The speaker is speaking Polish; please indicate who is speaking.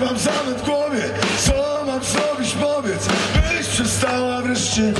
Speaker 1: Mam zamęt w głowie. Co mam zrobić, powiedz. Byś przestała wreszcie.